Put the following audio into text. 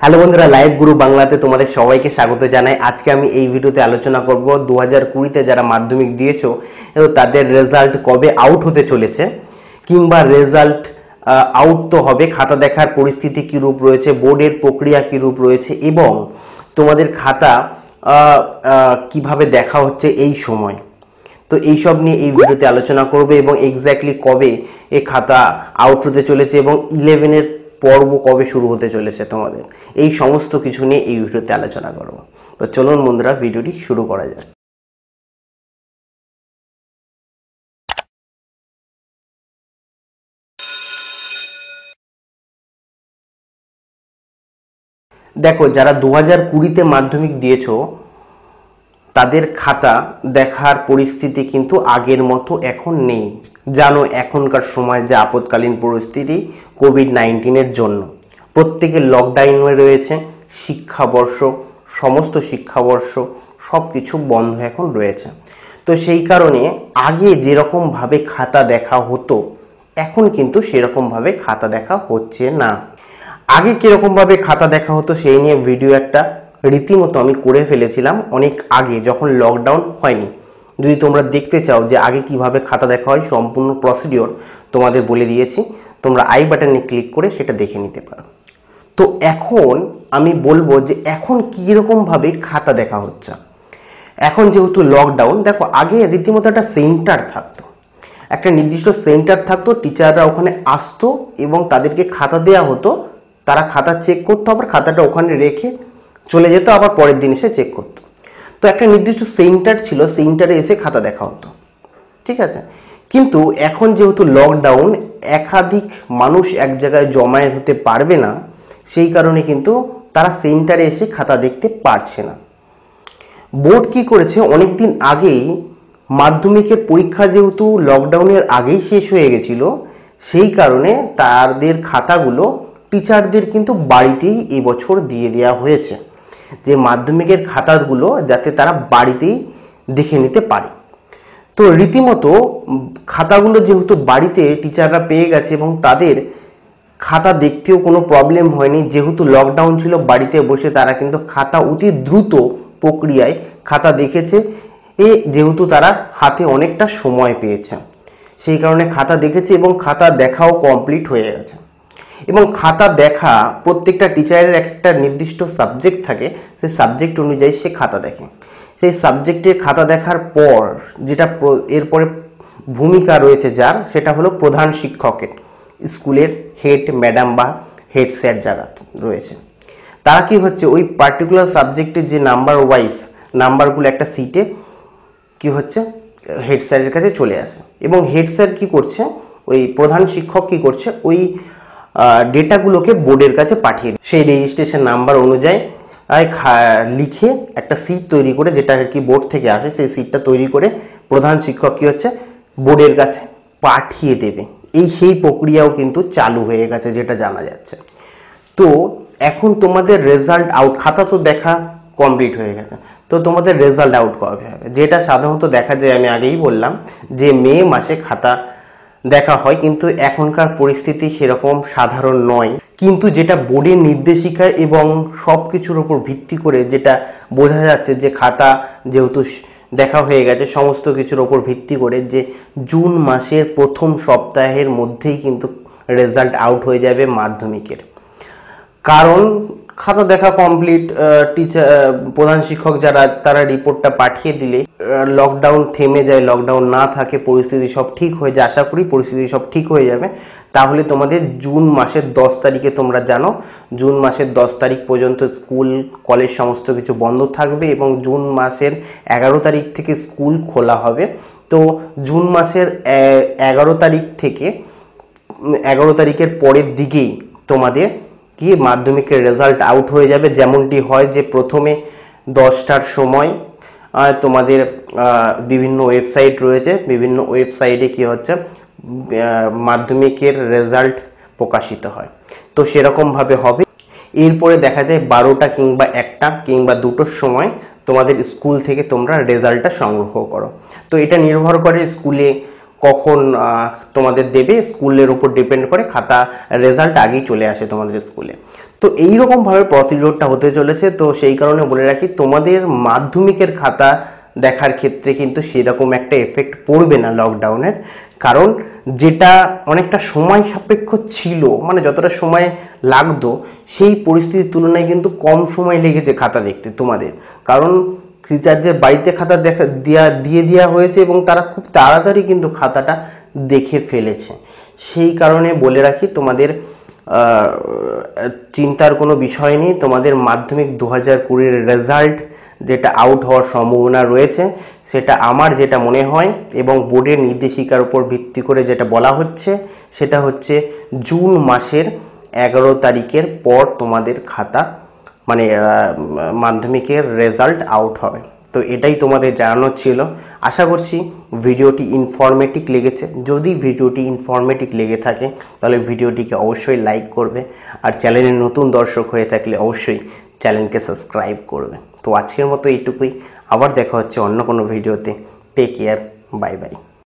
Hello বন্ধুরা, live গুরু বাংলাতে তোমাদের সবাইকে স্বাগত জানাই। আজকে আমি এই ভিডিওতে আলোচনা করব দু হাজার যারা মাধ্যমিক দিয়েছ তাদের রেজাল্ট কবে আউট হতে চলেছে কিংবা রেজাল্ট আউট তো হবে, খাতা দেখার পরিস্থিতি কী রূপ রয়েছে বোর্ডের প্রক্রিয়া কী রূপ রয়েছে এবং তোমাদের খাতা কীভাবে দেখা হচ্ছে এই সময়। তো এইসব নিয়ে এই ভিডিওতে আলোচনা করবে এবং এক্স্যাক্টলি কবে এ খাতা আউট হতে চলেছে এবং ইলেভেনের পর্ব কবে শুরু হতে চলেছে তোমাদের? এই সমস্ত কিছু নিয়ে এই ভিডিওতে আলোচনা করব। তো চলুন বন্ধুরা, ভিডিওটি শুরু করা যাক। দেখো, যারা দু হাজার কুড়িতে মাধ্যমিক দিয়েছ, তাদের খাতা দেখার পরিস্থিতি কিন্তু আগের মতো এখন নেই। জানো, এখনকার সময় যে আপৎকালীন পরিস্থিতি কোভিড নাইন্টিনের জন্য প্রত্যেকে লকডাউনে রয়েছে, শিক্ষাবর্ষ, সমস্ত শিক্ষাবর্ষ সব কিছু বন্ধ এখন রয়েছে। তো সেই কারণে আগে যেরকমভাবে খাতা দেখা হতো, এখন কিন্তু সেরকমভাবে খাতা দেখা হচ্ছে না। আগে কীরকমভাবে খাতা দেখা হতো সেই নিয়ে ভিডিও একটা রীতিমতো আমি করে ফেলেছিলাম অনেক আগে, যখন লকডাউন হয়নি। যদি তোমরা দেখতে চাও যে আগে কীভাবে খাতা দেখা হয়, সম্পূর্ণ প্রসিডিওর তোমাদের বলে দিয়েছি, তোমরা আই বাটনে ক্লিক করে সেটা দেখে নিতে পারো। তো এখন আমি বলব যে এখন কীরকমভাবে খাতা দেখা হচ্ছে। এখন যেহেতু লকডাউন দেখো আগে রীতিমতো একটা সেন্টার থাকতো। একটা নির্দিষ্ট সেন্টার থাকতো টিচাররা ওখানে আসতো এবং তাদেরকে খাতা দেওয়া হতো। তারা খাতা চেক করতো, আবার খাতাটা ওখানে রেখে চলে যেত, আবার পরের দিন এসে চেক করতো। তো একটা নির্দিষ্ট সেন্টার ছিল সেন্টারে এসে খাতা দেখা হতো। ঠিক আছে? কিন্তু এখন যেহেতু লকডাউন একাধিক মানুষ এক জায়গায় জমায়েত হতে পারবে না, সেই কারণে কিন্তু তারা সেন্টারে এসে খাতা দেখতে পারছে না। বোর্ড কি করেছে? অনেক দিন আগেই মাধ্যমিকের পরীক্ষা যেহেতু লকডাউনের আগেই শেষ হয়ে গেছিল, সেই কারণে তাদের খাতাগুলো টিচারদের কিন্তু বাড়িতেই এবছর দিয়ে দেওয়া হয়েছে। যে মাধ্যমিকের খাতাগুলো যাতে তারা বাড়িতেই দেখে নিতে পারে। তো রীতিমতো খাতাগুলো যেহেতু বাড়িতে টিচাররা পেয়ে গেছে এবং তাদের খাতা দেখতেও কোনো প্রবলেম হয়নি, যেহেতু লকডাউন ছিল বাড়িতে বসে তারা কিন্তু খাতা অতি দ্রুত প্রক্রিয়ায় খাতা দেখেছে। এ যেহেতু তারা হাতে অনেকটা সময় পেয়েছে, সেই কারণে খাতা দেখেছে এবং খাতা দেখাও কমপ্লিট হয়ে গেছে। এবং খাতা দেখা প্রত্যেকটা টিচারের একটা নির্দিষ্ট সাবজেক্ট থাকে, সেই সাবজেক্ট অনুযায়ী সে খাতা দেখে। সেই সাবজেক্টের খাতা দেখার পর যেটা প্র- এরপরে ভূমিকা রয়েছে যার, সেটা হলো প্রধান শিক্ষকের স্কুলের হেড ম্যাডাম বা হেড স্যার যারা রয়েছে তারা কি হচ্ছে, ওই পার্টিকুলার সাবজেক্টের যে নাম্বার ওয়াইজ নাম্বারগুলো একটা সিটে কি হচ্ছে হেড স্যারের কাছে চলে আসে এবং হেড স্যার কি করছে, ওই প্রধান শিক্ষক কি করছে, ওই ডেটাগুলোকে বোর্ডের কাছে পাঠিয়ে। সেই রেজিস্ট্রেশন নাম্বার অনুযায়ী লিখে একটা সিট তৈরি করে যেটা আর কি বোর্ড থেকে আসে, সেই সিটটা তৈরি করে প্রধান শিক্ষক কি হচ্ছে বোর্ডের কাছে পাঠিয়ে দেবে। এই সেই প্রক্রিয়াও কিন্তু চালু হয়ে গেছে, যেটা জানা যাচ্ছে। তো এখন তোমাদের রেজাল্ট আউট খাতা তো দেখা কমপ্লিট হয়ে গেছে। তো তোমাদের রেজাল্ট আউট কবে হবে? যেটা সাধারণত দেখা যায়, আমি আগেই বললাম যে মে মাসে খাতা দেখা হয়, কিন্তু এখনকার পরিস্থিতি সেরকম সাধারণ নয়। কিন্তু যেটা বোর্ডের নির্দেশিকা এবং সব কিছুর উপর ভিত্তি করে যেটা বোঝা যাচ্ছে যে খাতা যেহেতু দেখা হয়ে গেছে, সমস্ত কিছুর ওপর ভিত্তি করে যে জুন মাসের প্রথম সপ্তাহের মধ্যেই কিন্তু রেজাল্ট আউট হয়ে যাবে মাধ্যমিকের। কারণ খাতা দেখা কমপ্লিট টিচার প্রধান শিক্ষক যারা তারা রিপোর্টটা পাঠিয়ে দিলে লকডাউন থেমে যায় লকডাউন না থাকে, পরিস্থিতি সব ঠিক হয়ে যায়, আশা করি পরিস্থিতি সব ঠিক হয়ে যাবে। তাহলে তোমাদের জুন মাসের দশ তারিখে তোমরা জানো, জুন মাসের দশ তারিখ পর্যন্ত স্কুল, কলেজ সমস্ত কিছু বন্ধ থাকবে এবং জুন মাসের এগারো তারিখ থেকে স্কুল খোলা হবে। তো জুন মাসের এগারো তারিখ থেকে এগারো তারিখের পরের দিকেই তোমাদের কি মাধ্যমিকের রেজাল্ট আউট হয়ে যাবে। যেমনটি হয় যে প্রথমে দশটার সময় তোমাদের বিভিন্ন ওয়েবসাইট রয়েছে। বিভিন্ন ওয়েবসাইটে কি হচ্ছে মাধ্যমিকের রেজাল্ট প্রকাশিত হয়। তো সেরকমভাবে হবে। এরপরে দেখা যায় বারোটা কিংবা একটা কিংবা দুটোর সময় তোমাদের স্কুল থেকে তোমরা রেজাল্টটা সংগ্রহ করো। তো এটা নির্ভর করে স্কুলে কখন তোমাদের দেবে। স্কুলের উপর ডিপেন্ড করে খাতা রেজাল্ট আগেই চলে আসে তোমাদের স্কুলে। তো এইরকমভাবে প্রতিরোধটা হতে চলেছে। তো সেই কারণে বলে রাখি, তোমাদের মাধ্যমিকের খাতা দেখার ক্ষেত্রে কিন্তু সেরকম একটা এফেক্ট পড়বে না লকডাউনের কারণ যেটা অনেকটা সময় সাপেক্ষ ছিল মানে যতটা সময় লাগতো, সেই পরিস্থিতির তুলনায় কিন্তু কম সময় লেগেছে খাতা দেখতে তোমাদের। কারণ রিচার্জের বাড়িতে খাতা দেখা দেওয়া দিয়ে দেওয়া হয়েছে এবং তারা খুব তাড়াতাড়ি কিন্তু খাতাটা দেখে ফেলেছে। সেই কারণে বলে রাখি, তোমাদের চিন্তার কোনো বিষয় নেই। তোমাদের মাধ্যমিক দু হাজার কুড়ির রেজাল্ট যেটা আউট হওয়ার সম্ভাবনা রয়েছে। সেটা আমার যেটা মনে হয় এবং বোর্ডের নির্দেশিকার উপর ভিত্তি করে যেটা বলা হচ্ছে, সেটা হচ্ছে জুন মাসের এগারো তারিখের পর তোমাদের খাতা মানে মাধ্যমিকের রেজাল্ট আউট হবে। তো এটাই তোমাদের জানানোর ছিল। আশা করছি ভিডিওটি ইনফরমেটিভ লেগেছে। যদি ভিডিওটি ইনফরমেটিভ লেগে থাকে, তাহলে ভিডিওটিকে অবশ্যই লাইক করবে। আর চ্যানেলের নতুন দর্শক হয়ে থাকলে অবশ্যই চ্যানেলকে সাবস্ক্রাইব করবে। তো আজকের মতো এইটুকুই। আবার দেখা হচ্ছে অন্য কোনো ভিডিওতে। Take care bye bye